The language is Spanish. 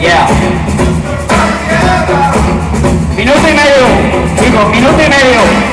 Yeah. Minuto y medio, chicos, minuto y medio.